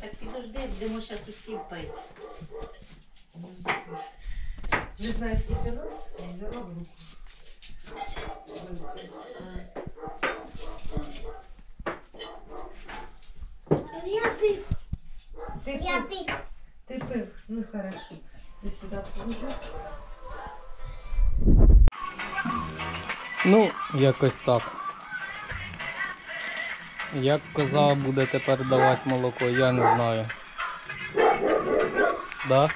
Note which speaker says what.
Speaker 1: Так підожди, будемо зараз усі пити.
Speaker 2: Не знаю, скільки нас, взяла в руку.
Speaker 3: Я пив.
Speaker 2: Ти
Speaker 3: Я
Speaker 2: пив,
Speaker 3: пив.
Speaker 2: ти пив, ну хорошо. Це сюди положу.
Speaker 4: Ну, якось так. Як коза буде тепер давати молоко, я не знаю. Да?